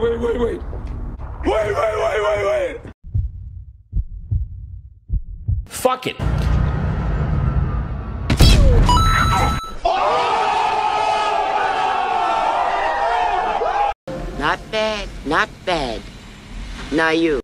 wait, wait, wait. Wait, wait, wait, wait, wait. Fuck it. Not bad, not bad. Now you.